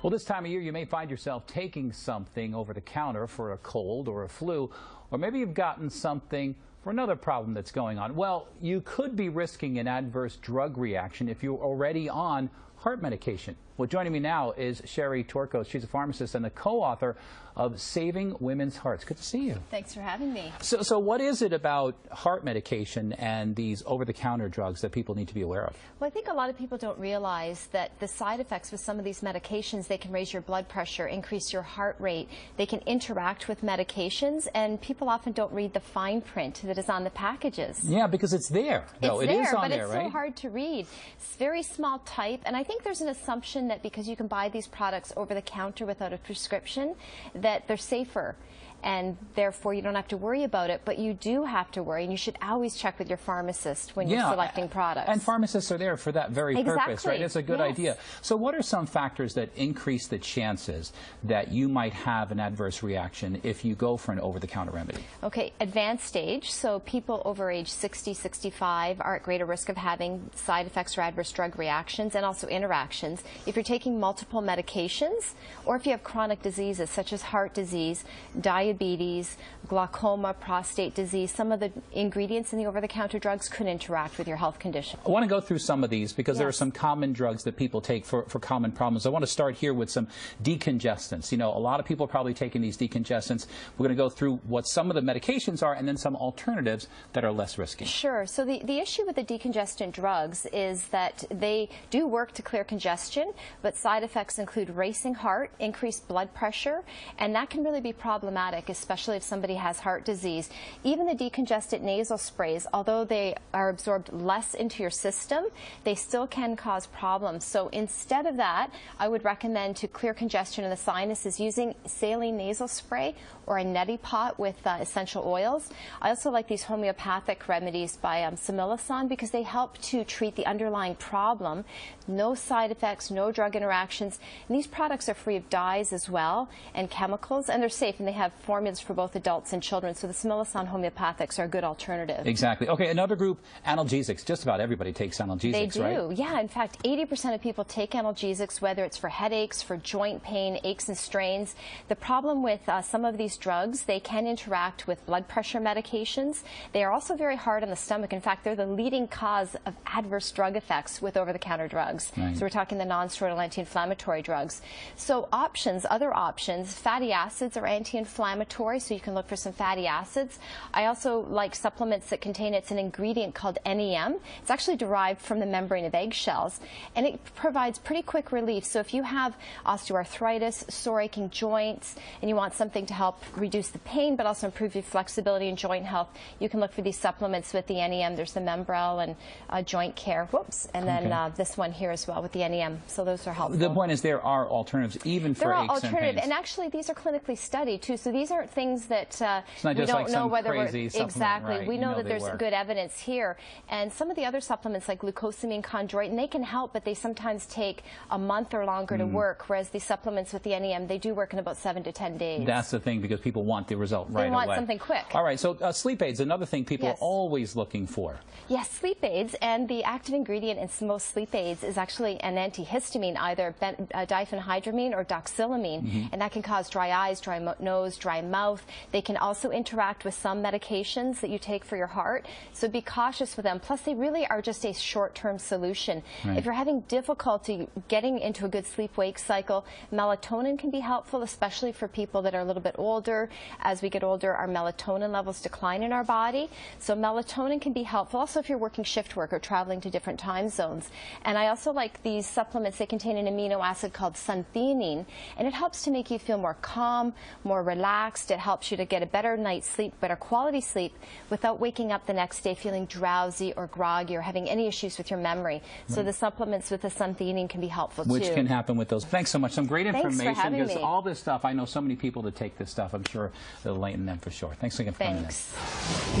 Well, this time of year, you may find yourself taking something over the counter for a cold or a flu, or maybe you've gotten something for another problem that's going on. Well, you could be risking an adverse drug reaction if you're already on heart medication. Well, joining me now is Sherry Torkos. She's a pharmacist and the co-author of Saving Women's Hearts. Good to see you. Thanks for having me. So, so what is it about heart medication and these over-the-counter drugs that people need to be aware of? Well, I think a lot of people don't realize that the side effects with some of these medications, they can raise your blood pressure, increase your heart rate, they can interact with medications, and people often don't read the fine print that is on the packages. Yeah, because it's there. Though. It's it there, is but there, it's right? so hard to read. It's very small type, and I think there's an assumption that because you can buy these products over the counter without a prescription, that they're safer and therefore you don't have to worry about it, but you do have to worry, and you should always check with your pharmacist when yeah, you're selecting products. And pharmacists are there for that very exactly. purpose, right? It's a good yes. idea. So what are some factors that increase the chances that you might have an adverse reaction if you go for an over-the-counter remedy? Okay, advanced stage, so people over age 60, 65 are at greater risk of having side effects or adverse drug reactions and also interactions. If you're taking multiple medications or if you have chronic diseases such as heart disease, diabetes, diabetes, glaucoma, prostate disease, some of the ingredients in the over-the-counter drugs could interact with your health condition. I want to go through some of these because yes. there are some common drugs that people take for, for common problems. I want to start here with some decongestants. You know, a lot of people are probably taking these decongestants. We're going to go through what some of the medications are and then some alternatives that are less risky. Sure. So the, the issue with the decongestant drugs is that they do work to clear congestion, but side effects include racing heart, increased blood pressure, and that can really be problematic especially if somebody has heart disease. Even the decongestant nasal sprays, although they are absorbed less into your system, they still can cause problems. So instead of that, I would recommend to clear congestion in the sinuses using saline nasal spray or a neti pot with uh, essential oils. I also like these homeopathic remedies by um, Similasan because they help to treat the underlying problem. No side effects, no drug interactions. And these products are free of dyes as well and chemicals, and they're safe, and they have formulas for both adults and children. So the Similasan homeopathics are a good alternative. Exactly. Okay, another group, analgesics. Just about everybody takes analgesics, They do. Right? Yeah, in fact, 80% of people take analgesics, whether it's for headaches, for joint pain, aches and strains. The problem with uh, some of these drugs, they can interact with blood pressure medications. They are also very hard on the stomach. In fact, they're the leading cause of adverse drug effects with over-the-counter drugs. Right. So we're talking the non-steroidal anti-inflammatory drugs. So options, other options, fatty acids are anti-inflammatory inflammatory, so you can look for some fatty acids. I also like supplements that contain, it's an ingredient called NEM. It's actually derived from the membrane of eggshells, and it provides pretty quick relief. So if you have osteoarthritis, sore aching joints, and you want something to help reduce the pain, but also improve your flexibility and joint health, you can look for these supplements with the NEM. There's the Membrell and uh, Joint Care, whoops, and then okay. uh, this one here as well with the NEM. So those are helpful. The point is there are alternatives even there for aches alternative, and pains. And actually, these are clinically studied too. So these these aren't things that uh, we don't like know whether we're exactly. Right. We know, know that there's work. good evidence here, and some of the other supplements like glucosamine, chondroitin, they can help, but they sometimes take a month or longer mm. to work. Whereas the supplements with the NEM, they do work in about seven to ten days. That's the thing because people want the result right away. They want something quick. All right. So uh, sleep aids, another thing people yes. are always looking for. Yes, sleep aids, and the active ingredient in most sleep aids is actually an antihistamine, either uh, diphenhydramine or doxylamine, mm -hmm. and that can cause dry eyes, dry nose, dry mouth. They can also interact with some medications that you take for your heart, so be cautious with them. Plus, they really are just a short-term solution. Right. If you're having difficulty getting into a good sleep-wake cycle, melatonin can be helpful, especially for people that are a little bit older. As we get older, our melatonin levels decline in our body, so melatonin can be helpful. Also, if you're working shift work or traveling to different time zones. And I also like these supplements. They contain an amino acid called suntheanine, and it helps to make you feel more calm, more relaxed. It helps you to get a better night's sleep, better quality sleep, without waking up the next day feeling drowsy or groggy or having any issues with your memory. Right. So the supplements with the suntheanine can be helpful Which too. Which can happen with those. Thanks so much. Some great information because me. all this stuff, I know so many people that take this stuff. I'm sure it'll lighten them for sure. Thanks again for Thanks. coming in.